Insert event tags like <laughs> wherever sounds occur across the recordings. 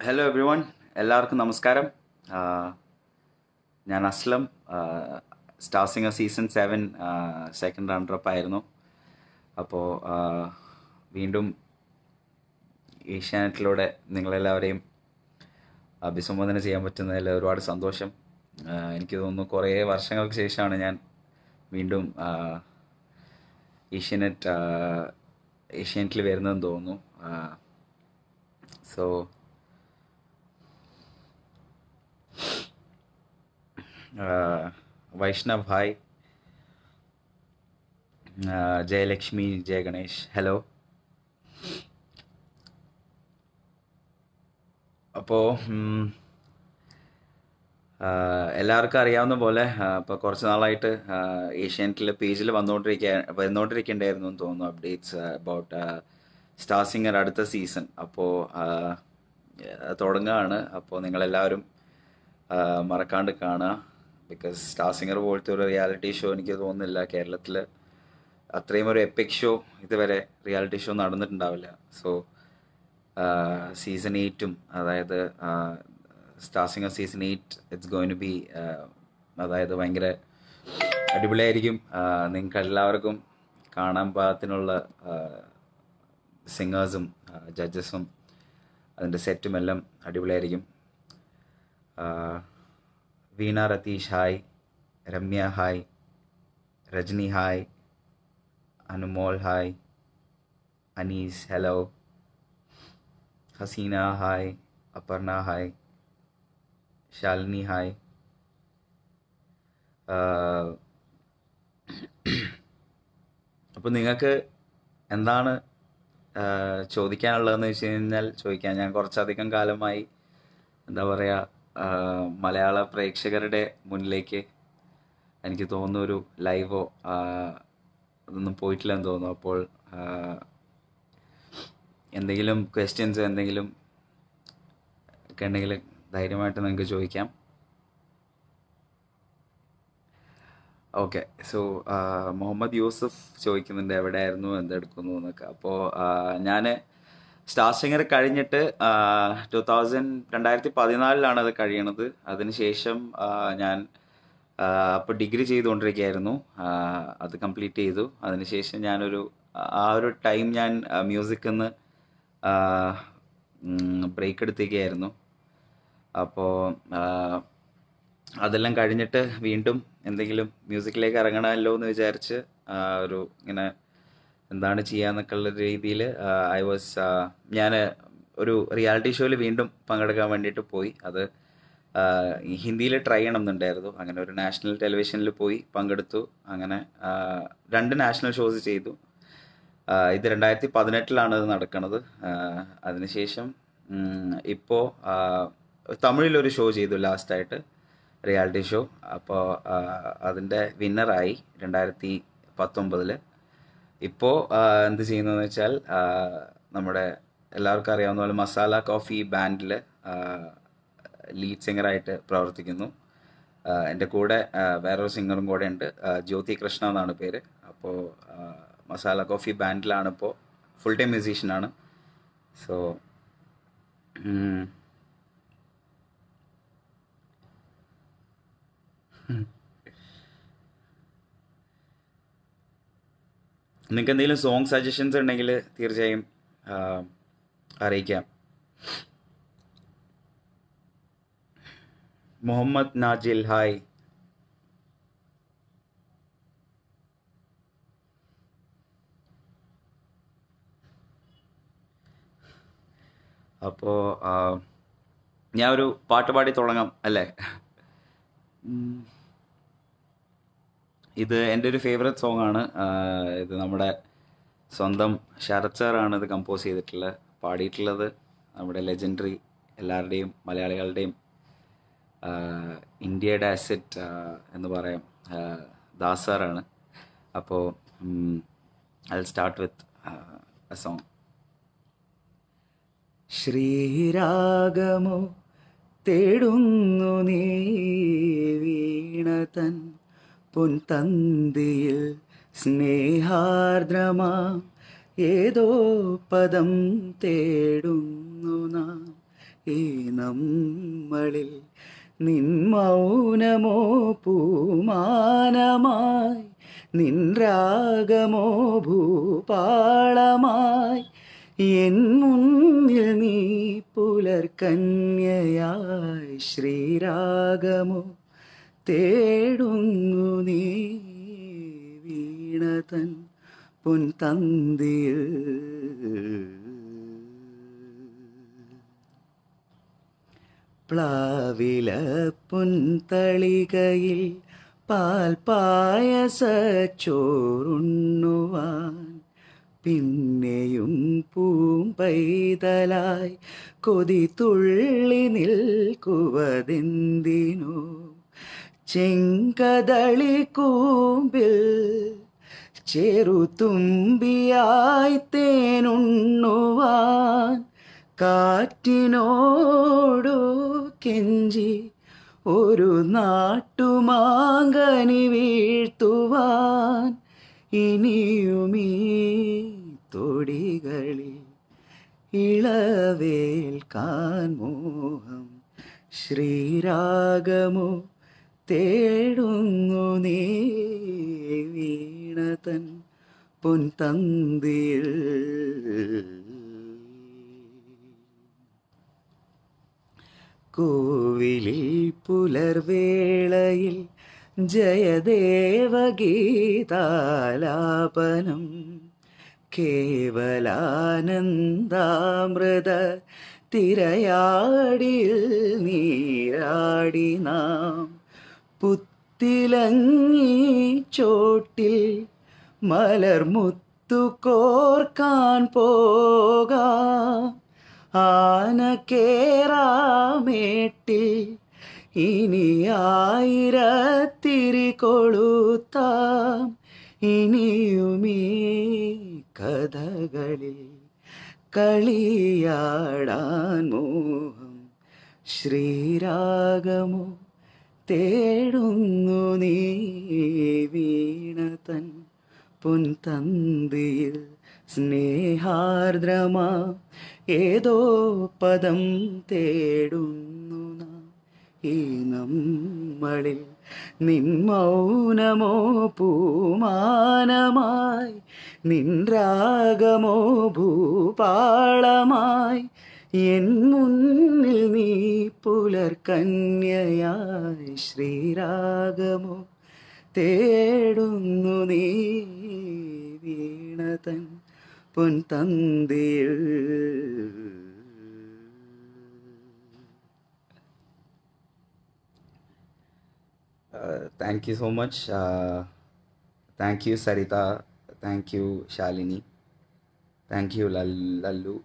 Hello everyone എല്ലാവർക്കും നമസ്കാരം. ഞാൻ Aslam. Star singer season seven second runner up ആയിരുന്നു. അപ്പോൾ വീണ്ടും ഏഷ്യാനെറ്റിലൂടെ നിങ്ങളെല്ലാവരെയും അഭിസംബോധന ചെയ്യാൻ പറ്റുന്നതിൽ ഒരുപാട് സന്തോഷം. എനിക്ക് തോന്നുന്നു കുറേ വർഷങ്ങൾക്ക് ശേഷമാണ് ഞാൻ വീണ്ടും ഏഷ്യാനെറ്റ് ഏഷ്യാനെറ്റിൽ വരുന്നതെന്ന് തോന്നുന്നു. So Vaishnav hi Jayalakshmi Jaya Ganesh hello അപ്പോൾ എല്ലാവർക്കും അറിയാവുന്ന പോലെ ഇപ്പോൾ കുറച്ച് നാളായിട്ട് ഏഷ്യാനെറ്റിലെ പേജിൽ വന്നുകൊണ്ടിരിക്കുക വന്നുകൊണ്ടിരിക്കേണ്ടായിരുന്നു എന്ന് തോന്നുന്നു അപ്ഡേറ്റ്സ് അബൌട്ട് സ്റ്റാർ സിംഗർ അടുത്ത സീസൺ അപ്പോൾ തുടങ്ങുകയാണ് അപ്പോൾ നിങ്ങളെല്ലാവരും മറക്കാണ്ട് കാണുക. ബിക്കോസ് സ്റ്റാർ സിംഗർ പോലത്തെ ഒരു റിയാലിറ്റി ഷോ എനിക്ക് തോന്നുന്നില്ല. കേരളത്തിൽ അത്രയും ഒരു എപ്പിക് ഷോ ഇതുവരെ റിയാലിറ്റി ഷോ നടന്നിട്ടുണ്ടാവില്ല. സോ സീസൺ എയ്റ്റും അതായത് star singer season eight it's going to be അതായത് ഭയങ്കര അടിപൊളിയായിരിക്കും. നിങ്ങൾക്ക് എല്ലാവർക്കും കാണാൻ പാകത്തിനുള്ള സിംഗേഴ്സും ജഡ്ജസും അതിന്റെ സെറ്റും എല്ലാം അടിപൊളിയായിരിക്കും. Veena Ratheesh hi Ramya hi Rajani hi Anumol hi Anees hello Haseena hi Aparna hi Shalini hi. അപ്പോൾ നിങ്ങൾക്ക് എന്താണ് ചോദിക്കാനുള്ളതെന്ന് വെച്ച് കഴിഞ്ഞാൽ ചോദിക്കാം. ഞാൻ കുറച്ചധികം കാലമായി എന്താ പറയുക മലയാള പ്രേക്ഷകരുടെ മുന്നിലേക്ക് എനിക്ക് തോന്നുന്നു ഒരു ലൈവോ അതൊന്നും പോയിട്ടില്ലെന്ന് തോന്നുന്നു. അപ്പോൾ എന്തെങ്കിലും ക്വസ്റ്റ്യൻസ് എന്തെങ്കിലും ഒക്കെ ഉണ്ടെങ്കിൽ ധൈര്യമായിട്ട് നിങ്ങൾക്ക് ചോദിക്കാം. ഓക്കെ സോ മുഹമ്മദ് യൂസഫ് ചോദിക്കുന്നുണ്ട് എവിടെയായിരുന്നു എന്തെടുക്കുന്നു എന്നൊക്കെ. അപ്പോൾ ഞാൻ സ്റ്റാർ സിംഗർ കഴിഞ്ഞിട്ട് ടു തൗസൻഡ് രണ്ടായിരത്തി പതിനാലിലാണ് അത് കഴിയണത്. അതിനുശേഷം ഞാൻ അപ്പോൾ ഡിഗ്രി ചെയ്തുകൊണ്ടിരിക്കുകയായിരുന്നു. അത് കംപ്ലീറ്റ് ചെയ്തു. അതിനുശേഷം ഞാനൊരു ആ ഒരു ടൈം ഞാൻ മ്യൂസിക്കിൽ നിന്ന് ബ്രേക്ക് എടുത്തേക്കായിരുന്നു അപ്പോൾ അതെല്ലാം കഴിഞ്ഞിട്ട് വീണ്ടും എന്തെങ്കിലും മ്യൂസിക്കിലേക്ക് ഇറങ്ങണമല്ലോ എന്ന് വിചാരിച്ച് ഒരു ഇങ്ങനെ എന്താണ് ചെയ്യാന്നൊക്കെ ഉള്ള രീതിയിൽ ഐ വാസ് ഞാൻ ഒരു റിയാലിറ്റി ഷോയിൽ വീണ്ടും പങ്കെടുക്കാൻ വേണ്ടിയിട്ട് പോയി. അത് ഹിന്ദിയിൽ ട്രൈ ചെയ്യണം എന്നുണ്ടായിരുന്നു അങ്ങനെ ഒരു നാഷണൽ ടെലിവിഷനിൽ പോയി പങ്കെടുത്തു. അങ്ങനെ രണ്ട് നാഷണൽ ഷോസ് ചെയ്തു. ഇത് രണ്ടായിരത്തി പതിനെട്ടിലാണ് ഇത് നടക്കുന്നത് അതിനുശേഷം ഇപ്പോൾ തമിഴിലൊരു ഷോ ചെയ്തു ലാസ്റ്റായിട്ട് റിയാലിറ്റി ഷോ അപ്പോൾ അതിന്റെ വിന്നറായി രണ്ടായിരത്തി പത്തൊമ്പതിൽ ഇപ്പോൾ എന്ത് ചെയ്യുന്നതെന്ന് വെച്ചാൽ നമ്മുടെ എല്ലാവർക്കും അറിയാവുന്ന പോലെ മസാല കോഫി ബാൻഡിൽ ലീഡ് സിംഗറായിട്ട് പ്രവർത്തിക്കുന്നു. എന്റെ കൂടെ വേറൊരു സിംഗറും കൂടെ ഉണ്ട്. ജ്യോതി കൃഷ്ണ എന്നാണ് പേര്. അപ്പോൾ മസാല കോഫി ബാൻഡിലാണ് ഇപ്പോൾ ഫുൾ ടൈം മ്യൂസീഷ്യനാണ് സോ നിങ്ങൾക്ക് എന്തെങ്കിലും സോങ് സജഷൻസ് ഉണ്ടെങ്കിൽ തീർച്ചയായും അറിയിക്കാം. മുഹമ്മദ് നാജിൽ ഹായ്. അപ്പോ ഞാൻ ഒരു പാട്ട് പാടി തുടങ്ങാം അല്ലേ. ഇത് എന്റെ ഒരു ഫേവററ്റ് സോങ് ആണ്. ഇത് നമ്മുടെ സ്വന്തം ശരത് സാറാണ് ഇത് കമ്പോസ് ചെയ്തിട്ടുള്ളത്. പാടിയിട്ടുള്ളത് നമ്മുടെ ലെജൻഡറി എല്ലാവരുടെയും മലയാളികളുടെയും ഇന്ത്യയുടെ അസറ്റ് എന്ന് പറയാം. ദാസ് സാറാണ് അപ്പോൾ I start with a song ശ്രീരാഗമോ തേടുന്നു നീ വീണതൻ പൊൻതന്തിയിൽ സ്നേഹാർദ്രമാ ഏതോ പദം തേടുന്നു നാം. ഈ നമ്മളിൽ നിൻ മൗനമോ പൂമാനമായി നിൻ രാഗമോ ഭൂപാളമായി എൻ മുന്നിൽ നീ പുലർക്കന്യയായി ശ്രീരാഗമോ തേടുന്നു നീ വീണതൻ പൊൻതന്തിയിൽ. പ്ലാവില പുൻതളികയിൽ പാൽ പായസച്ചോറുണ്ണുവാൻ പിന്നെയും പൂമ്പൈതലായി കൊതി തുള്ളി നിൽക്കുവതെന്തിനോ. ചെങ്കതളി കൂമ്പിൽ ചെറുതുമ്പിയായി തേനുണ്ണുവാൻ കാറ്റിനോടു കെഞ്ചി ഒരു നാട്ടുമാങ്കനി വീഴ്ത്തുവാൻ ഇനിയുമീ തൊടികളിൽ ഇളവേൽക്കാൻ മോഹം ശ്രീരാഗമോ തേടുന്നു നീ വീണതൻ പൊൻതന്തിയിൽ. കോവിലിൽ പുലർവേളയിൽ ജയദേവഗീതാലാപനം കേവലാനന്ദാമൃത തിരയാടിൽ നീരാടി നാം. പുത്തിലങ്ങി ചോട്ടിൽ മലർമുത്തു കോർക്കാൻ പോകാ. ആന കേറാമേട്ടിൽ ഇനി ആയിരത്തിരി കൊളുത്താം. ഇനിയുമീ കഥകളിൽ കളിയാടാൻ മോഹം ശ്രീരാഗമോ തേടുന്നു നീ വീണതൻ പൊൻതന്തിയിൽ സ്നേഹാർദ്രമാ. ഏതോ പദം തേടുന്നു ഈ നമ്മളിൽ നിൻ മൗനമോ പൂമാനമായി നിൻ രാഗമോ ഭൂപാളമായി എൻ മുന്നിൽ നീ പുലർക്കന്യയായി ശ്രീരാഗമോ തേടുന്നു നീ വീണതൻ പൊൻതന്തിയിൽ thank you so much thank you Saritha thank you Shalini thank you Lallu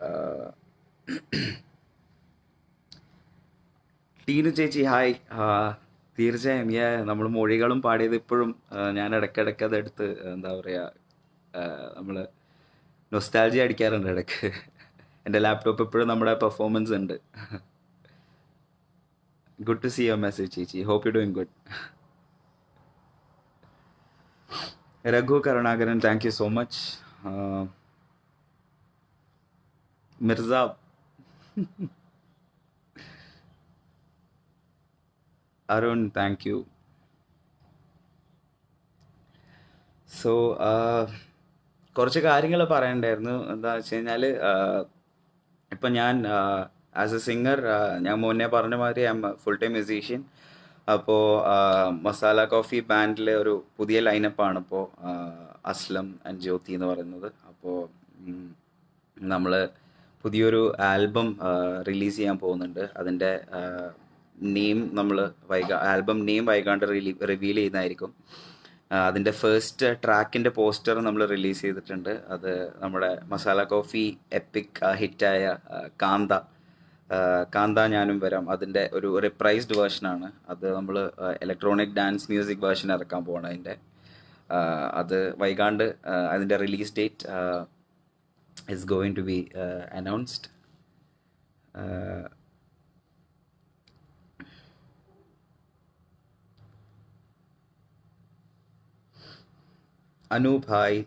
<clears throat> Teenu ചേച്ചി ഹായ്. തീർച്ചയായും ഞാൻ നമ്മൾ മൊഴികളും പാടിയത് ഇപ്പോഴും ഞാൻ ഇടയ്ക്കിടയ്ക്ക് അതെടുത്ത് എന്താ പറയുക നമ്മൾ നൊസ്റ്റാൾജി അടിക്കാറുണ്ട് ഇടയ്ക്ക്. എന്റെ ലാപ്ടോപ്പ് ഇപ്പോഴും നമ്മുടെ പെർഫോമൻസ് ഉണ്ട്. Good to see your message ചേച്ചി. Hope you doing good Raghu Karunakaran thank you so much Mirza. Arun thank you so കുറച്ച് കാര്യങ്ങൾ പറയണ്ടായിരുന്നു. എന്താ വെച്ച് കഴിഞ്ഞാൽ ഇപ്പം ഞാൻ ആസ് എ സിംഗർ ഞാൻ മുന്നേ പറഞ്ഞ മാതിരി I'm full time musician അപ്പോൾ മസാല കോഫി ബാൻഡിലെ ഒരു പുതിയ ലൈനപ്പാണ് ഇപ്പോൾ അസ്ലം ആൻഡ് ജ്യോതി എന്ന് പറയുന്നത്. അപ്പോൾ നമ്മൾ പുതിയൊരു ആൽബം റിലീസ് ചെയ്യാൻ പോകുന്നുണ്ട്. അതിന്റെ നെയിം നമ്മൾ വൈകാ ആൽബം നെയിം വൈകാണ്ട് റിവീൽ ചെയ്യുന്നതായിരിക്കും. അതിന്റെ ഫസ്റ്റ് ട്രാക്കിന്റെ പോസ്റ്റർ നമ്മൾ റിലീസ് ചെയ്തിട്ടുണ്ട്. അത് നമ്മുടെ മസാല കോഫി എപ്പിക് ഹിറ്റായ കാന്ത. കാന്ത ഞാനും വരാം. അതിന്റെ ഒരു റിപ്രൈസ്ഡ് വേർഷനാണ് അത് നമ്മൾ ഇലക്ട്രോണിക് ഡാൻസ് മ്യൂസിക് വേർഷൻ ഇറക്കാൻ പോകണം അതിന്റെ അത് വൈകാണ്ട് അതിന്റെ release date is going to be announced Anoop hi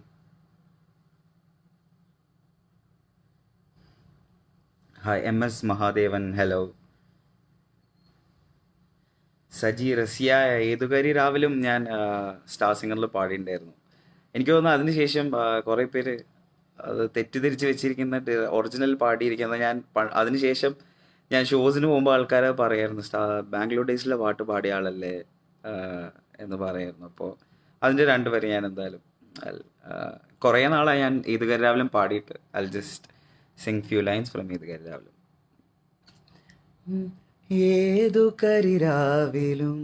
hi Hi MS Mahadevan hello. Saji റസിയായ ഏതുകരി രാവിലും ഞാൻ സ്റ്റാർ സിംഗറിൽ പാടിയിട്ടുണ്ടായിരുന്നു. എനിക്ക് തോന്നുന്നു അതിനുശേഷം കുറേ പേര് അത് തെറ്റിദ്ധരിച്ച് വെച്ചിരിക്കുന്ന ഒറിജിനൽ പാടിയിരിക്കുന്നത് ഞാൻ അതിനുശേഷം ഞാൻ ഷോസിന് പോകുമ്പോൾ ആൾക്കാരെ പറയായിരുന്നു സ്റ്റാ ബാംഗ്ലൂർ ഡേയ്സിലെ പാട്ട് പാടിയ ആളല്ലേ? എന്ന് പറയായിരുന്നു. അപ്പോൾ അതിന്റെ രണ്ട് വരെ ഞാൻ എന്തായാലും കുറേ നാളായി ഞാൻ ഈദ് രാവിലും പാടിയിട്ട് I just sing few lines from Eid രാവിലും ഏതു കരിരാവിലും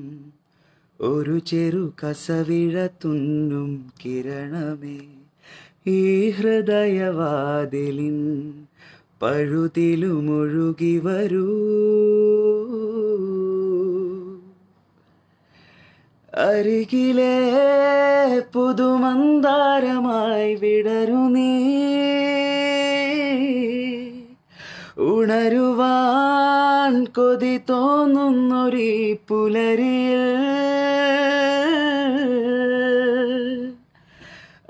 ഒരു ചെറു കസവിഴ തുന്നും കിരണമേ. ഈ ഹൃദയവാതിലിൻ പഴുതിലുമൊഴുകി വരൂ. അരികിലെ പുതുമന്ദാരമായി വിടരു നീ. ഉണരുവാൻ കൊതി തോന്നുന്നൊരീ പുലരിയിൽ.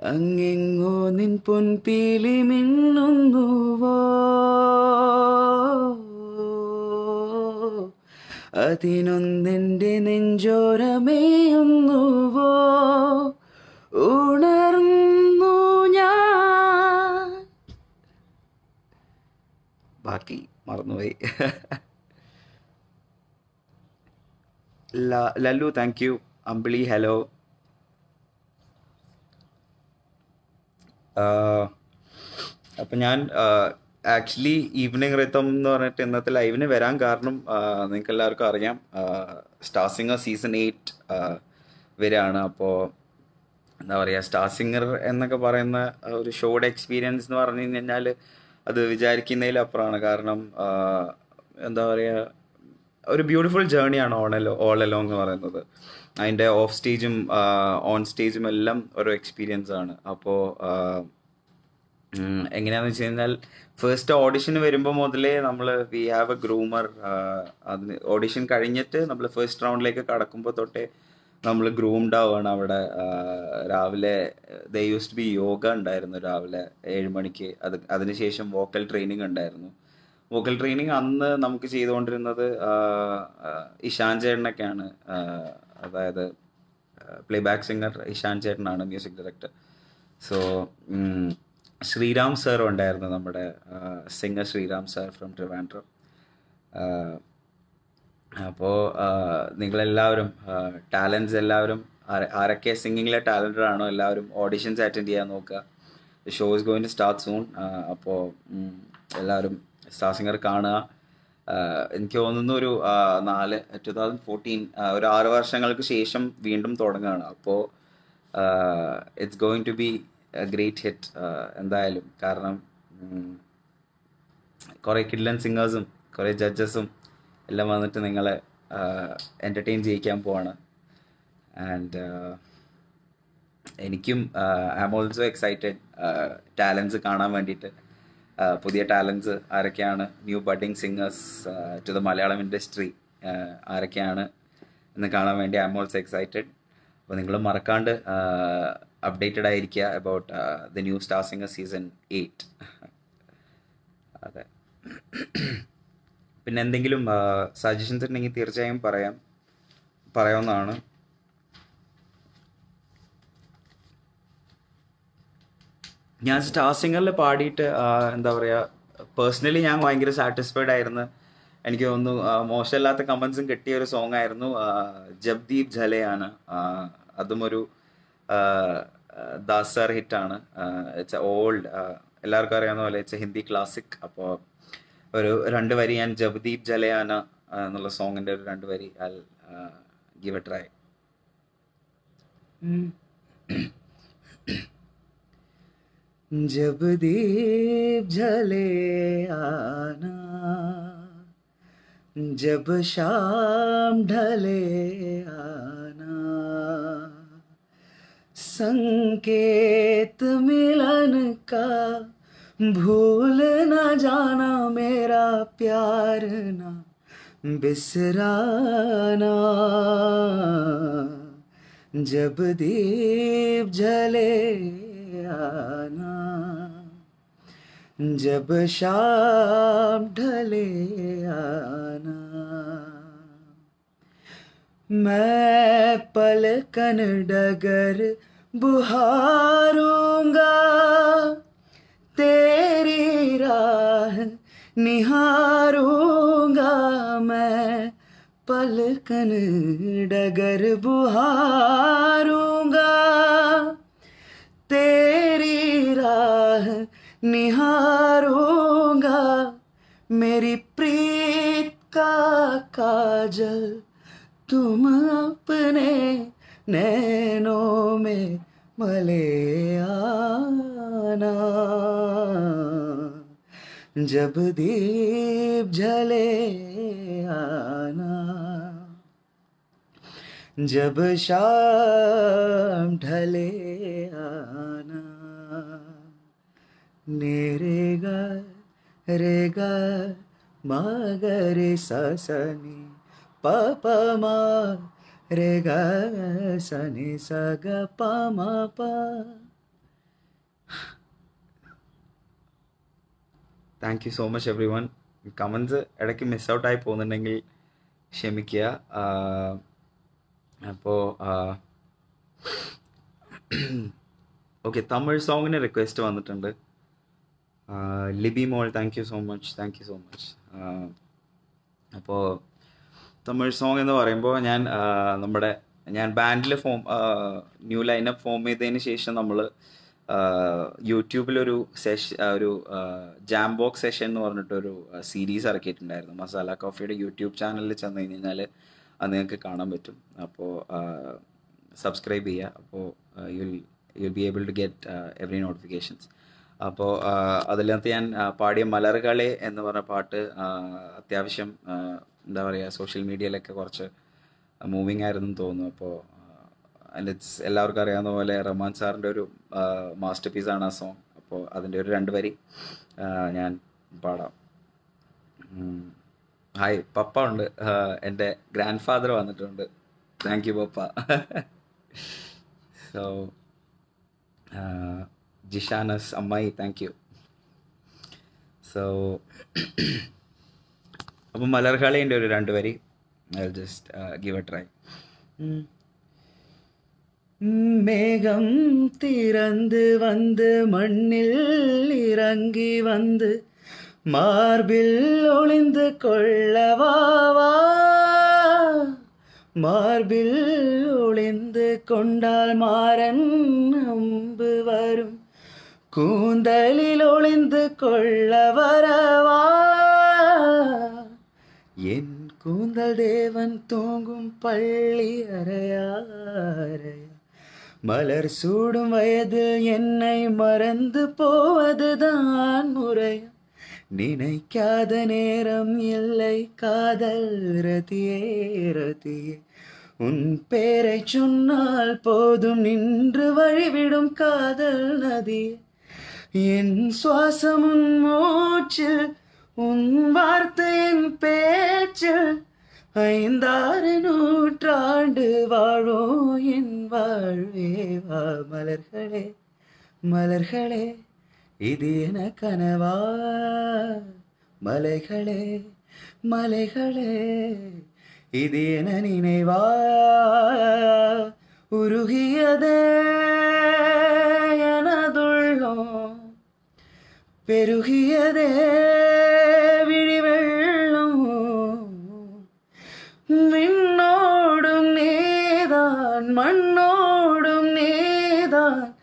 അങ്ങിങ്ങോ നിൻ പൊൻപീലി മിന്നുന്നുവോ അതിനൊന്നെന്റെ നെഞ്ചോരമേയുന്നുവോ? ഉണർന്നു ഞാൻ. ബാക്കി മറന്നുപോയി. Lallu thank you Ambili hello അപ്പം ഞാൻ ആക്ച്വലി ഈവനിങ് റിത്തം എന്ന് പറഞ്ഞിട്ട് ഇന്നത്തെ ലൈവിന് വരാൻ കാരണം നിങ്ങൾക്ക് എല്ലാവർക്കും അറിയാം. സ്റ്റാർ സിംഗർ സീസൺ എയ്റ്റ് വരികയാണ് അപ്പോൾ എന്താ പറയുക സ്റ്റാർ സിംഗർ എന്നൊക്കെ പറയുന്ന ഒരു ഷോയുടെ എക്സ്പീരിയൻസ് എന്ന് പറഞ്ഞു കഴിഞ്ഞാൽ അത് വിചാരിക്കുന്നതിലപ്പുറമാണ് കാരണം എന്താ പറയുക ഒരു ബ്യൂട്ടിഫുൾ ജേണിയാണ് ഓൺ ഓൾ എലോ എന്ന് പറയുന്നത്. അതിന്റെ ഓഫ് സ്റ്റേജും ഓൺ സ്റ്റേജും എല്ലാം ഒരു എക്സ്പീരിയൻസ് ആണ്. അപ്പോൾ എങ്ങനെയാണെന്ന് വെച്ച് കഴിഞ്ഞാൽ ഫസ്റ്റ് ഓഡിഷൻ വരുമ്പോൾ മുതലേ നമ്മൾ വി ഹാവ് എ ഗ്രൂമർ അതിന് ഓഡിഷൻ കഴിഞ്ഞിട്ട് നമ്മൾ ഫസ്റ്റ് റൗണ്ടിലേക്ക് കടക്കുമ്പോൾ തൊട്ടേ നമ്മൾ ഗ്രൂംഡ് ആവുകയാണ് അവിടെ. രാവിലെ the use to be yoga ഉണ്ടായിരുന്നു രാവിലെ ഏഴ് മണിക്ക്. അത് അതിനുശേഷം വോക്കൽ ട്രെയിനിങ് ഉണ്ടായിരുന്നു. വോക്കൽ ട്രെയിനിങ് അന്ന് നമുക്ക് ചെയ്തുകൊണ്ടിരുന്നത് ഇഷാൻ ചേട്ടനൊക്കെയാണ്. അതായത് പ്ലേ ബാക്ക് സിംഗർ ഇഷാൻ ചേട്ടനാണ് music director so Sreeram sir ഉണ്ടായിരുന്നു നമ്മുടെ singer Sreeram sir from Trivandrum അപ്പോൾ നിങ്ങളെല്ലാവരും ടാലൻസ് എല്ലാവരും ആര- ആരൊക്കെ സിംഗിങ്ങിലെ ടാലന്റഡ് ആണോ എല്ലാവരും ഓഡിഷൻസ് അറ്റൻഡ് ചെയ്യാൻ നോക്കുക. Show is going to start soon അപ്പോൾ എല്ലാവരും സ്റ്റാർ സിംഗർ കാണുക. എനിക്ക് തോന്നുന്ന ഒരു നാല് ടു തൗസൻഡ് ഫോർട്ടീൻ ഒരു ആറ് വർഷങ്ങൾക്ക് ശേഷം വീണ്ടും തുടങ്ങുകയാണ്. അപ്പോൾ it's going to be great hit എന്തായാലും. കാരണം കുറേ കിഡ്ലൻ സിംഗേഴ്സും കുറേ ജഡ്ജസും എല്ലാം വന്നിട്ട് നിങ്ങളെ എന്റർടൈൻ ചെയ്യിക്കാൻ പോവാണ്. ആൻഡ് എനിക്കും I am also excited talents കാണാൻ വേണ്ടിയിട്ട്. പുതിയ ടാലൻസ് ആരൊക്കെയാണ്? New budding singers to the Malayalam industry ആരൊക്കെയാണ് എന്ന് കാണാൻ വേണ്ടി ഐ എം ഓൾസോ എക്സൈറ്റഡ് അപ്പോൾ നിങ്ങൾ മറക്കാണ്ട് അപ്ഡേറ്റഡ് ആയിരിക്കുക about the new star singer season eight അതെ. പിന്നെ എന്തെങ്കിലും സജഷൻസ് ഉണ്ടെങ്കിൽ തീർച്ചയായും പറയാം. പറയാവുന്നതാണ്. ഞാൻ സ്റ്റാർ സിംഗറിൽ പാടിയിട്ട് എന്താ പറയുക പേഴ്സണലി ഞാൻ ഭയങ്കര സാറ്റിസ്ഫൈഡ് ആയിരുന്നു. എനിക്ക് തോന്നുന്നു മോശമില്ലാത്ത കമൻസും കിട്ടിയ ഒരു സോങ് ആയിരുന്നു ജബ്ദീപ് ജലയാണ് അതും ഒരു ദാസർ ഹിറ്റാണ് ഇറ്റ്സ് ഓൾഡ് എല്ലാവർക്കും അറിയാവുന്ന പോലെ ഇറ്റ്സ് ഹിന്ദി ക്ലാസിക് അപ്പോൾ ഒരു രണ്ട് വരി ഞാൻ ജബ്ദീപ് ജലയാന എന്നുള്ള സോങ്ങിന്റെ ഒരു രണ്ട് വരി ഐ ഗിവ് എ ട്രൈ जब दीप जले आना, जब शाम ढले आना, संकेत मिलन का भूल न जाना मेरा प्यार ना, बिसराना। जब दीप जले आना जब शाम ढले आना, मैं पलकन डगर बुहारूँगा, तेरी राह निहारूँगा। मैं पलकन डगर बुहारूँगा, तेरी राह निहारूँगा मेरी प्रीत का काजल। तुम अपने नैनों में मले आना। जब दीप जले आना। जब शाम ढले നേരെ ഗ രേ ഗ മകരെ സസനി പപമ രേ ഗ സനി സഗ പമ പ. Thank you so much everyone comments ഇടയ്ക്ക് മിസ് ഔട്ടായി പോകുന്നുണ്ടെങ്കിൽ ക്ഷമിക്കുക. അപ്പോൾ ഓക്കെ തമിഴ് സോങ്ങിന് റിക്വസ്റ്റ് വന്നിട്ടുണ്ട്. ലിബി മോൾ thank you so much thank you so much അപ്പോൾ തമിഴ് സോങ് എന്ന് പറയുമ്പോൾ ഞാൻ നമ്മുടെ ഞാൻ ബാൻഡിൽ ഫോം ന്യൂ ലൈനപ്പ് ഫോം ചെയ്തതിന് ശേഷം നമ്മൾ യൂട്യൂബിലൊരു സെഷ ഒരു ജാം ബോക്സ് സെഷൻ എന്ന് പറഞ്ഞിട്ടൊരു സീരീസ് ഇറക്കിയിട്ടുണ്ടായിരുന്നു. മസാല കോഫിയുടെ യൂട്യൂബ് ചാനലിൽ ചെന്ന് കഴിഞ്ഞാൽ അത് നിങ്ങൾക്ക് കാണാൻ പറ്റും. അപ്പോൾ സബ്സ്ക്രൈബ് ചെയ്യുക അപ്പോൾ you you'll be able to get every notifications അപ്പോൾ അതിലകത്ത് ഞാൻ പാടിയ മലർകളെ എന്ന് പറഞ്ഞ പാട്ട് അത്യാവശ്യം എന്താ പറയുക സോഷ്യൽ മീഡിയയിലൊക്കെ കുറച്ച് മൂവിങ് ആയിരുന്നു തോന്നുന്നു. അപ്പോൾ ആൻഡ് ഇറ്റ്സ് എല്ലാവർക്കും അറിയാവുന്ന പോലെ റഹ്മാൻ സാറിന്റെ ഒരു മാസ്റ്റർ പീസാണ് ആ സോങ് അപ്പോൾ അതിന്റെ ഒരു രണ്ട് വരി ഞാൻ പാടാം. ഹായ് പപ്പ ഉണ്ട്. എന്റെ ഗ്രാൻഡ് ഫാദർ വന്നിട്ടുണ്ട്. താങ്ക് യു പപ്പ. <laughs> സോ ജിഷാനസ് അമ്മായി താങ്ക് യു സോ അപ്പം മലർകളിൻ്റെ ഒരു രണ്ട് വരി I just give a try மேகம் திறந்து வந்து மண்ணில் இறங்கி வந்து மார்பில் ஒளிந்து கொள்ளவாவா மார்பில் ஒளிந்து கொண்டால் மாறன் அம்பு வரும் கூந்தலில் ஒளிந்து கொள்ள வரவா? என் கூந்தல் தேவன் தூங்கும் பள்ளி அறையாரையா மலர் சூடும் வயது என்னை மறந்து போவதுதான் முறையா நினைக்காத நேரம் இல்லை காதல் ரதியே ரதியே. உன் பேரை சொன்னால் போதும் நின்று வழிவிடும் காதல் நதியே. என் சுவாசம் உன் மூச்சில் உன் வார்த்தையின் பேச்சில் ஐந்தாறு நூற்றாண்டு வாழோ என் வாழ்வே. வா மலர்களே மலர்களே இது என கனவா. மலைகளே மலைகளே இது என நினைவா. உருகியதே பெருகியதே விழிவெள்ளம். விண்ணோடும் நேதான் மண்ணோடும் நேதான்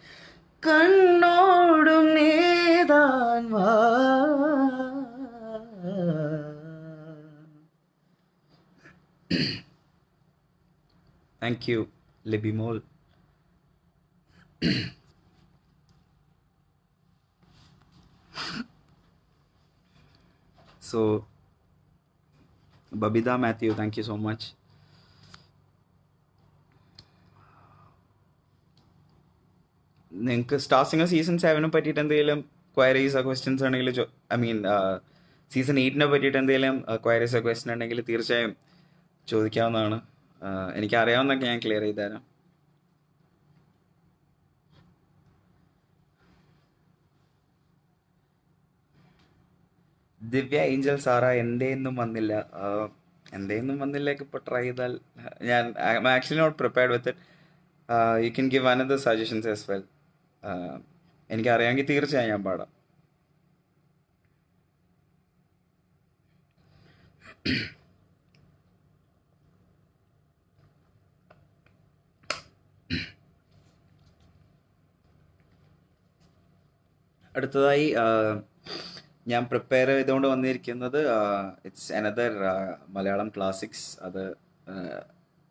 கண்ணோடும் நேதான் வா. Thank you Libimol Libimol Babida Matthew, thank you so much. നിങ്ങൾക്ക് സ്റ്റാർ സിംഗർ സീസൺ സെവനെ പറ്റിയിട്ട് എന്തെങ്കിലും ക്വയറീസോ ക്വസ്റ്റ്യൻസ് ആണെങ്കിൽ ഐ മീൻ സീസൺ എയ്റ്റിനെ പറ്റിയിട്ട് എന്തെങ്കിലും ക്വയറീസോ ക്വസ്റ്റ്യൻ ഉണ്ടെങ്കിൽ തീർച്ചയായും ചോദിക്കാവുന്നതാണ് എനിക്കറിയാവുന്നൊക്കെ ഞാൻ ക്ലിയർ ചെയ്തു തരാം ദിവ്യ ഏഞ്ചൽ സാറ എന്തേന്നും വന്നില്ല. എന്തേന്നും വന്നില്ലേക്ക് ഇപ്പോൾ ട്രൈ ചെയ്താൽ. ഞാൻ actually not prepared with it you can give another suggestions as well എനിക്കറിയാമെങ്കിൽ തീർച്ചയായും ഞാൻ പാടാം. അടുത്തതായി ഞാൻ പ്രിപ്പയർ ചെയ്തുകൊണ്ട് വന്നിരിക്കുന്നത് ഇറ്റ്സ് അനദർ മലയാളം ക്ലാസിക്സ് അത്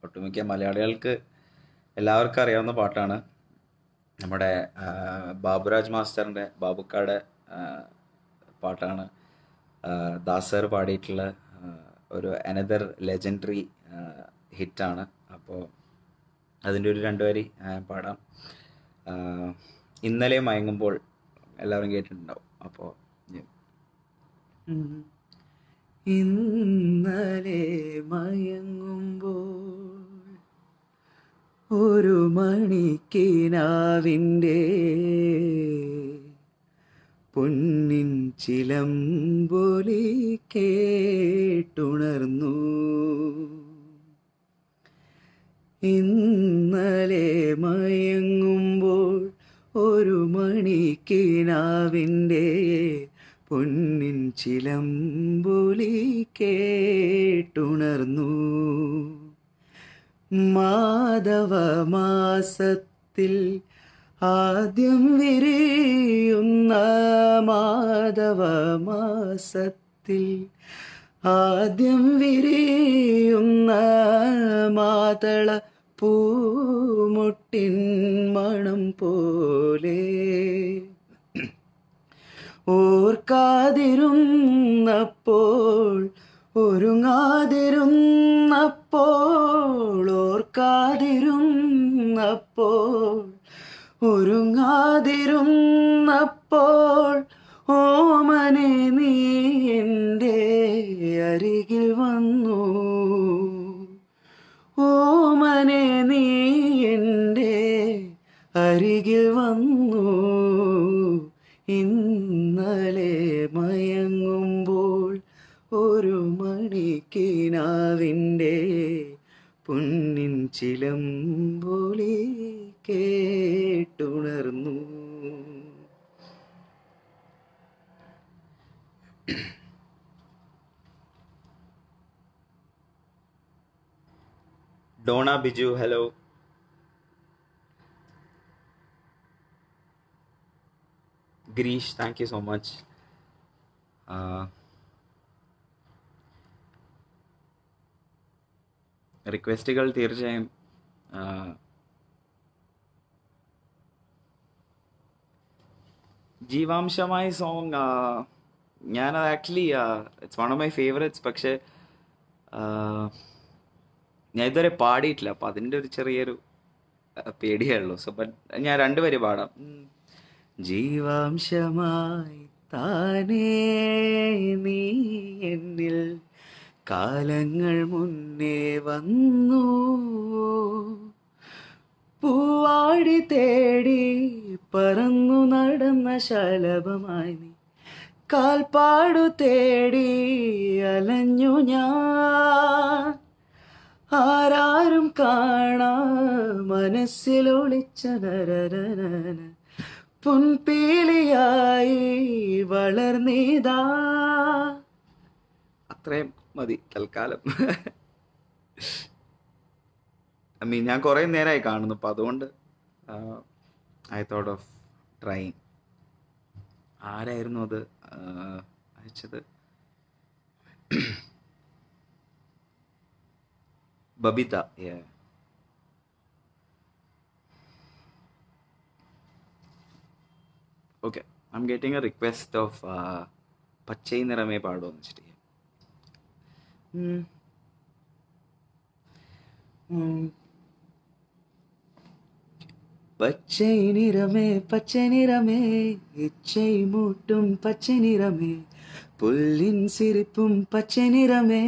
ഒട്ടുമിക്ക മലയാളികൾക്ക് എല്ലാവർക്കും അറിയാവുന്ന പാട്ടാണ്. നമ്മുടെ ബാബുരാജ് മാസ്റ്ററിന്റെ ബാബുക്കാടെ പാട്ടാണ്. ദാസർ പാടിയിട്ടുള്ള ഒരു അനദർ ലെജൻഡറി ഹിറ്റാണ് അപ്പോൾ അതിന്റെ ഒരു രണ്ട് വരി പാടാം. ഇന്നലെ മയങ്ങുമ്പോൾ എല്ലാവരും കേട്ടിട്ടുണ്ടാവും. അപ്പോൾ ഇന്നലെ മയങ്ങുമ്പോൾ ഒരു മണിക്കിനാവിന്റെ പൊന്നിൻ ചിലം പോലെ കേട്ടുണർന്നു. ഇന്നലെ മയങ്ങുമ്പോൾ ഒരു മണിക്കിനാവിന്റെ പൊന്നിൻ ചിലമ്പൊലി കേട്ടുണർന്നു. മാധവ മാസത്തിൽ ആദ്യം വിരിയുന്ന മാധവ മാസത്തിൽ ആദ്യം വിരിയുന്ന മാതള പൂമുട്ടിൻ മണം പോലെ ഓർക്കാതിരുന്നപ്പോൾ ഒരുങ്ങാതിരുന്നപ്പോൾ ഓർക്കാതിരുന്നപ്പോൾ ഒരുങ്ങാതിരുന്നപ്പോൾ ഓമനെ നീ Dona Biju hello Girish thank you so much റിക്വസ്റ്റുകൾ തീർച്ചയായും ആ, ജീവാംശമായ സോങ് ഞാനത് actually it's one of my favourites പക്ഷേ ആ, ഞാൻ ഇതുവരെ പാടിയിട്ടില്ല അപ്പം അതിന്റെ ഒരു ചെറിയൊരു പേടിയാണല്ലോ സോ ബട്ട് ഞാൻ രണ്ടുപേര് പാടാം. ജീവാംശമായി താനേ നീ എന്നിൽ കാലങ്ങൾ മുന്നേ വന്നു. പൂവാടി തേടി പറന്നു നടന്ന ശലഭമായി നീ. കാൽപ്പാടു തേടി അലഞ്ഞു ഞാൻ. ആരാരും കാണാ മനസ്സിൽ പുൻപീളിയായി വളർന്നീതാ. അത്രയും മതി തൽക്കാലം. ഐ മീൻ ഞാൻ കുറേ നേരമായി കാണുന്നു. അപ്പം അതുകൊണ്ട് ഐ തോട്ട് ഓഫ് ട്രൈങ് ആരായിരുന്നു അത് അയച്ചത്? Babita yeah okay i'm getting a request of uh, Pachai നിറമേ പാടുമെന്ന് വെച്ചിട്ട് പച്ചൈ നിറമേ പച്ച നിറമേ ഇച്ഛൈ മൂട്ടും പച്ച നിറമേ புல்லின் சிரிப்பும் பச்சை நிறமே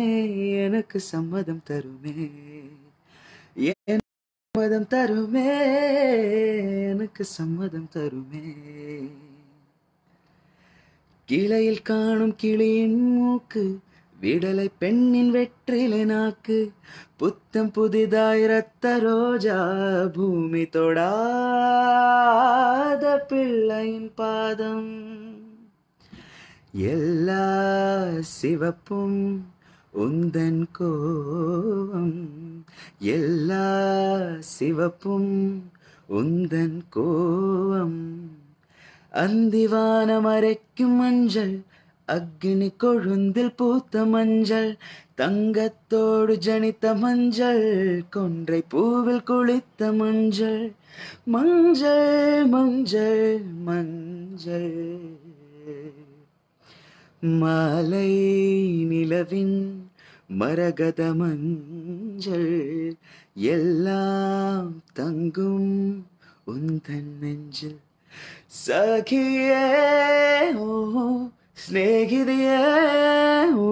எனக்கு சம்மதம் தருமே. சம்மதம் தருமே எனக்கு சம்மதம் தருமே. கிளையில் காணும் கிளியின் மூக்கு விடலை பெண்ணின் வெற்றிலை நாக்கு. புத்தம் புதிதாய் ரத்த ரோஜா பூமி தொடாத பிள்ளையின் பாதம். எல்லா சிவப்பும் உந்தன் கோவம் எல்லா சிவப்பும் உந்தன் கோவம் அந்திவானம் அரைக்கும் மஞ்சள் அக்னி கொழுந்தில் பூத்த மஞ்சள் தங்கத்தோடு ஜனித்த மஞ்சள் கொன்றை பூவில் குளித்த மஞ்சள். மஞ்சள் மஞ்சள் மஞ்சள். மாலை நிலவின் மரகத மஞ்சள் எல்லாம் தங்கும் உந்தன் நெஞ்சில் சகியே ஓ ஸ்நேகிதியே ஓ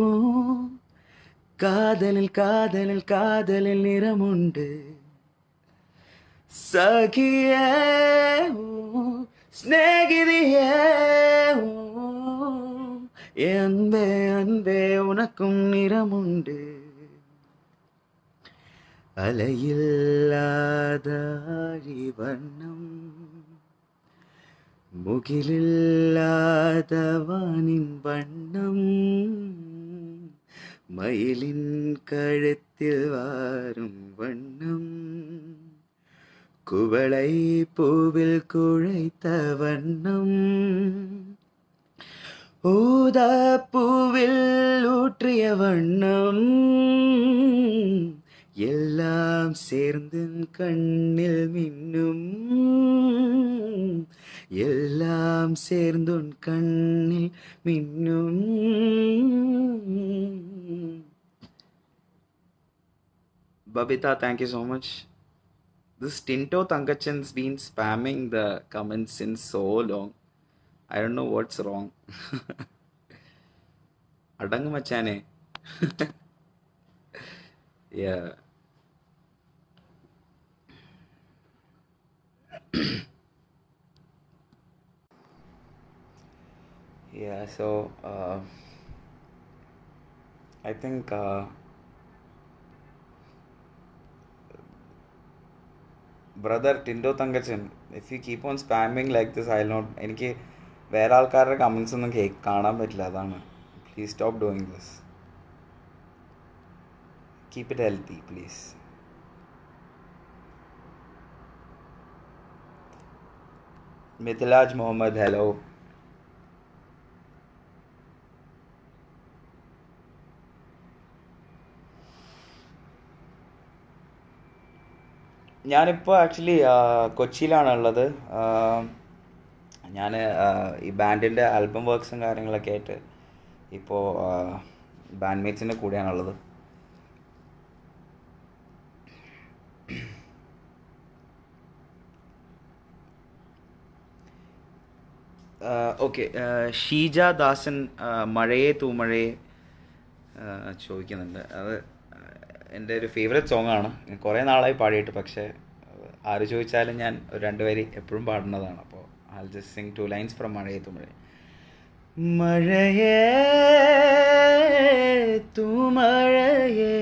காதலில் காதலில் காதலில் நிறம் உண்டு சகியே அன்பே அன்பே உனக்கும் நிறமுண்டு. அலையில்லாதாழி வண்ணம் முகிலில்லாதவானின் வண்ணம். மயிலின் கழுத்தில் வாரும் வண்ணம். குவளை பூவில் குழைத்த வண்ணம். அமுத பூவில் ஊற்றிய வண்ணம் எல்லாம் சேர்ந்து கண்ணில் மின்னும் எல்லாம் சேர்ந்துன் கண்ணில் மின்னும் Babita, thank you so much. This Tinto Tangachan's been spamming the comments since so long. I don't know what's wrong. അടങ്ങ് മച്ചാനെ yeah yeah so uh, i think uh, brother Tindo Thankachan if you keep on spamming like this I not എനിക്ക് വേറെ ആൾക്കാരുടെ comments ഒന്നും കേ കാണാൻ പറ്റില്ല അതാണ് please stop doing this keep it healthy please Mithilaj Muhammad hello ഞാനിപ്പോൾ actually കൊച്ചിയിലാണ് ഉള്ളത് ഞാൻ ഈ ബാൻഡിന്റെ ആൽബം വർക്ക്സും കാര്യങ്ങളൊക്കെ ആയിട്ട് ഇപ്പോൾ ബാൻഡ്മേറ്റ്സിന്റെ കൂടെയാണുള്ളത്. ഓക്കെ. ഷീജ ദാസൻ മഴയെ തൂമഴയെ ചോദിക്കുന്നുണ്ട്. അത് എന്റെ ഒരു ഫേവറേറ്റ് ആണ്. കുറേ നാളായി പാടിയിട്ട് പക്ഷേ ആര് ചോദിച്ചാലും ഞാൻ ഒരു രണ്ട് വരി എപ്പോഴും പാടുന്നതാണ്. അപ്പോൾ I just sing two lines from മഴയെ തൂമഴയെ. മഴയേ തൂമഴയേ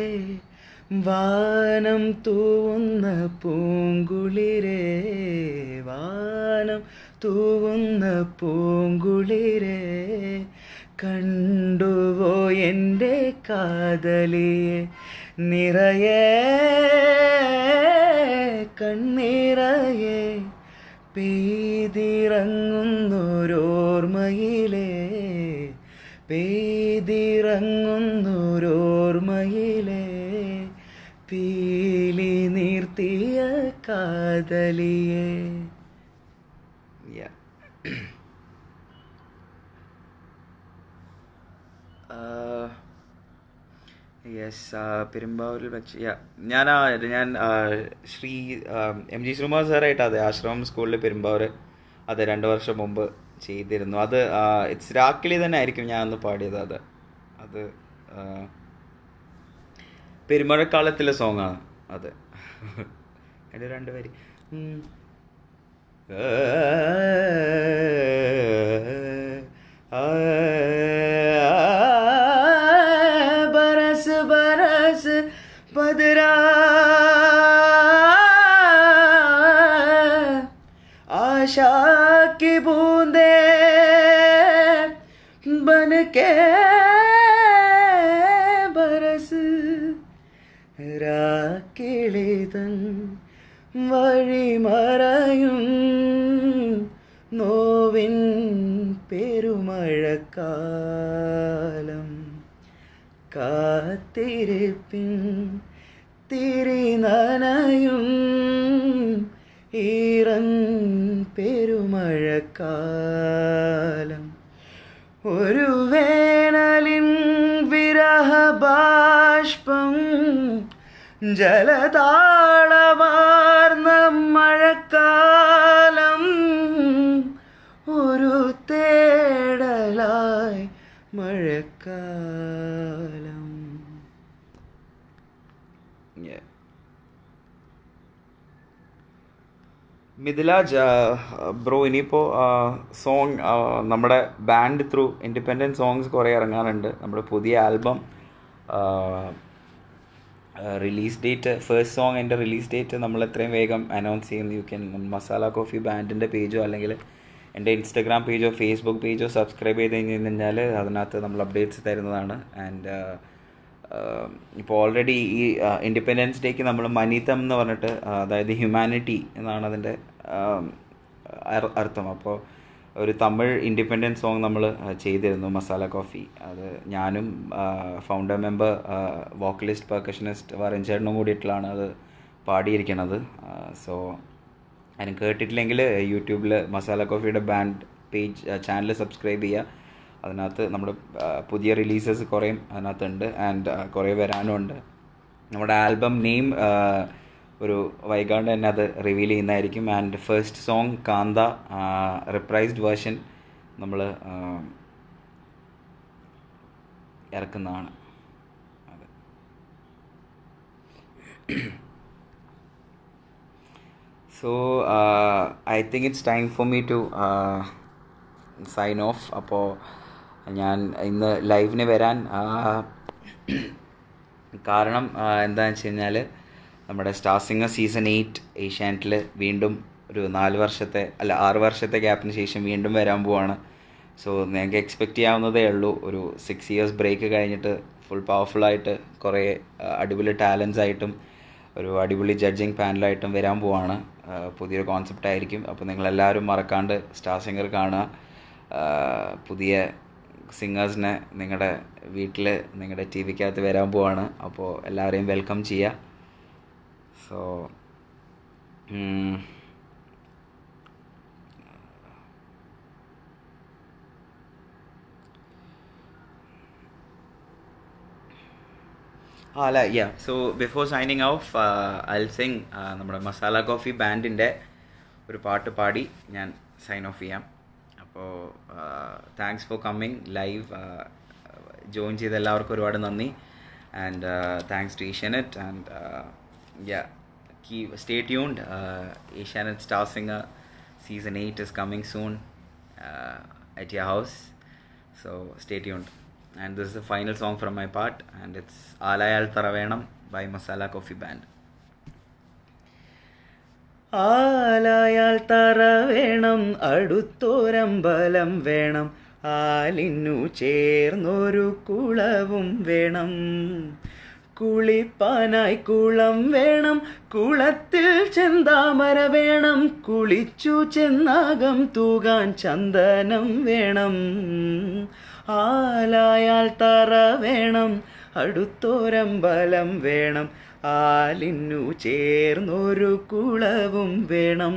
വാനം തൂവുന്ന പൂങ്കുളിരേ വാനം തൂവുന്ന പൂങ്കുളിരേ കണ്ടുവോ എന്റെ കാതലിയെ നിറയെ കണ്ണിറയെ പെയ്തിറങ്ങുന്നൊരോർമ്മയിലേ പെയ്തിറങ്ങുന്നൊരോർമ്മയിലേ പീലി നീർത്തിയ കാതലിയെ. യെസ് <clears throat> പെരുമ്പാവൂരിൽ വെച്ച് ഞാൻ ഞാൻ ശ്രീ എം ജി ശ്രീകുമാർ സാറായിട്ട് അതെ ആശ്രമം സ്കൂളിൽ പെരുമ്പാവൂർ അത് രണ്ട് വർഷം മുമ്പ് ചെയ്തിരുന്നു. അത് ഇറ്റ്സ് രാക്കിളി തന്നെ ആയിരിക്കും ഞാൻ അന്ന് പാടിയത് അത്. അത് പെരുമഴക്കാലത്തിലെ സോങ്ങാണ് അത്. എന്റെ രണ്ട് പേര് ബരസ് ബരസ് ബദരാ ആശാ के ബരസ് രാക്കിളിതൻ വഴിമറയും നോവിൻ പെരുമഴക്കാലം. കാത്തിരിപ്പിൻ തിരിനനയും ഈറൻ പെരുമഴക്കാലം. ഒരു ജലതാളമാർന്ന മഴക്കാലം ഒരു തേടലായി മഴക്കാലം. മിഥിലാജ് ബ്രോ ഇനിയിപ്പോൾ സോങ് നമ്മുടെ ബാൻഡ് ത്രൂ ഇൻഡിപെൻഡന്റ് സോങ്സ് കുറേ ഇറങ്ങാറുണ്ട് നമ്മുടെ പുതിയ ആൽബം റിലീസ് ഡേറ്റ് ഫസ്റ്റ് എന്റെ റിലീസ് ഡേറ്റ് നമ്മൾ എത്രയും വേഗം അനൗൺസ് ചെയ്യുന്നു. യു ക്യാൻ മസാല കോഫി ബാൻഡിന്റെ പേജോ അല്ലെങ്കിൽ എന്റെ ഇൻസ്റ്റഗ്രാം പേജോ ഫേസ്ബുക്ക് പേജോ സബ്സ്ക്രൈബ് ചെയ്ത് കഴിഞ്ഞ് കഴിഞ്ഞാൽ അതിനകത്ത് നമ്മൾ അപ്ഡേറ്റ്സ് തരുന്നതാണ്. ആൻഡ് ഇപ്പോൾ ഓൾറെഡി ഈ ഇൻഡിപെൻഡൻസ് ഡേക്ക് നമ്മൾ മനിതം എന്ന് പറഞ്ഞിട്ട് അതായത് ഹ്യൂമാനിറ്റി എന്നാണ് അതിന്റെ അർത്ഥം. അപ്പോൾ ഒരു തമിഴ് ഇൻഡിപെൻഡൻസ് സോങ് നമ്മൾ ചെയ്തിരുന്നു മസാല കോഫി. അത് ഞാനും ഫൗണ്ടർ മെമ്പർ വോക്കലിസ്റ്റ് പെർക്കഷനിസ്റ്റ് വരഞ്ചേട്ടനും കൂടിയിട്ടുള്ളാണ് അത് പാടിയിരിക്കുന്നത് സോ അതിന് കേട്ടിട്ടില്ലെങ്കിൽ യൂട്യൂബിൽ മസാല കോഫിയുടെ ബാൻഡ് പേജ് ചാനൽ സബ്സ്ക്രൈബ് ചെയ്യുക. അതിനകത്ത് നമ്മുടെ പുതിയ റിലീസസ് കുറേയും അതിനകത്തുണ്ട്. ആൻഡ് കുറേ വരാനുണ്ട്. നമ്മുടെ ആൽബം നെയിം ഒരു വൈകാണ്ട് തന്നെ അത് റിവീൽ ചെയ്യുന്നതായിരിക്കും. And first song Kaantha reprised version നമ്മൾ ഇറക്കുന്നതാണ്. അതെ. So I think it's time for me to sign off അപ്പോൾ ഞാൻ ഇന്ന് ലൈവിന് വരാൻ കാരണം എന്താണെന്ന് വെച്ച് കഴിഞ്ഞാൽ നമ്മുടെ സ്റ്റാർ സിംഗർ സീസൺ എയ്റ്റ് ഏഷ്യാനെറ്റിൽ വീണ്ടും ഒരു നാല് വർഷത്തെ അല്ല ആറ് വർഷത്തെ ഗ്യാപ്പിന് ശേഷം വീണ്ടും വരാൻ പോവാണ്. സോ നിങ്ങൾക്ക് എക്സ്പെക്റ്റ് ചെയ്യാവുന്നതേ ഉള്ളൂ. ഒരു സിക്സ് ഇയേഴ്സ് ബ്രേക്ക് കഴിഞ്ഞിട്ട് ഫുൾ പവർഫുള്ളായിട്ട് കുറേ അടിപൊളി ടാലൻസ് ആയിട്ടും ഒരു അടിപൊളി ജഡ്ജിങ് പാനലായിട്ടും വരാൻ പോവാണ്. പുതിയൊരു കോൺസെപ്റ്റ് ആയിരിക്കും. അപ്പോൾ നിങ്ങളെല്ലാവരും മറക്കാണ്ട് സ്റ്റാർ സിംഗർ കാണുക. പുതിയ സിംഗേഴ്സിനെ നിങ്ങളുടെ വീട്ടിൽ നിങ്ങളുടെ ടി വിക്കകത്ത് വരാൻ പോവാണ്. അപ്പോൾ എല്ലാവരെയും വെൽക്കം ചെയ്യുക. സോ അല്ല yeah so before signing off I sing നമ്മുടെ മസാല കോഫി ബാൻഡിന്റെ ഒരു പാട്ട് പാടി ഞാൻ സൈൻ ഓഫ് ചെയ്യാം. അപ്പോൾ thanks for coming live join ചെയ്ത എല്ലാവർക്കും ഒരുപാട് നന്ദി. And thanks to Asianet and yeah key Uh, Asianet Star Singer season eight is coming soon uh, at your house. So stay tuned. And this is the final song from my part, and it's Alayal Taravenam by Masala Coffee Band. ആലായാൽ തറ വേണം അടുത്തോരമ്പലം വേണം ആലിനു ചേർന്നൊരു കുളവും വേണം കുളിപ്പാനായി കുളം വേണം. കുളത്തിൽ ചെന്താമര വേണം. കുളിച്ചു ചെന്നാകം തൂകാൻ ചന്ദനം വേണം. ആലായാൽ തറ വേണം. അടുത്തോരമ്പലം വേണം. ആലിന്നു ചേർന്നൊരു കുളവും വേണം.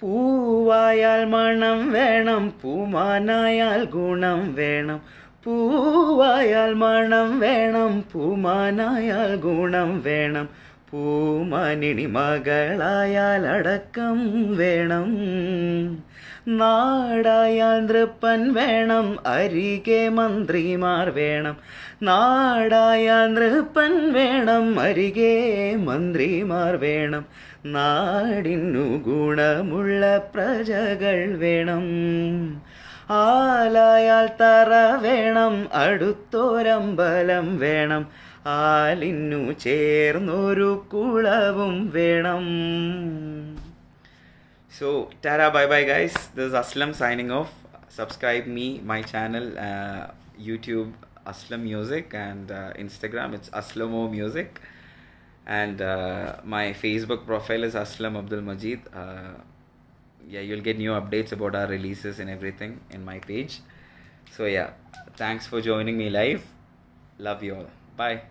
പൂവായാൽ മണം വേണം. പൂമാനായാൽ ഗുണം വേണം. പൂവായാൽ മണം വേണം പൂമാനായാൽ ഗുണം വേണം. പൂമാനിണി മകളായാൽ അടക്കം വേണം. നാടായാൽ നൃപ്പൻ വേണം അരികെ മന്ത്രിമാർ വേണം. നാടായാൽ നൃപ്പൻ വേണം അരികെ മന്ത്രിമാർ വേണം. നാടിനു ഗുണമുള്ള പ്രജകൾ വേണം. ആലായാൽ തറ വേണം അടുത്തോരമ്പലം വേണം. ആലിന്നു ചേർന്നൊരു കുളവും വേണം. So ടാര bye bye guys this Aslam signing off subscribe me my channel YouTube Aslam music and Instagram it's അസ്ലമോ music and my Facebook profile is Aslam Abdul Majeed yeah, you'll get new updates about our releases and everything in my page. So, yeah, thanks for joining me live. Love you all. Bye.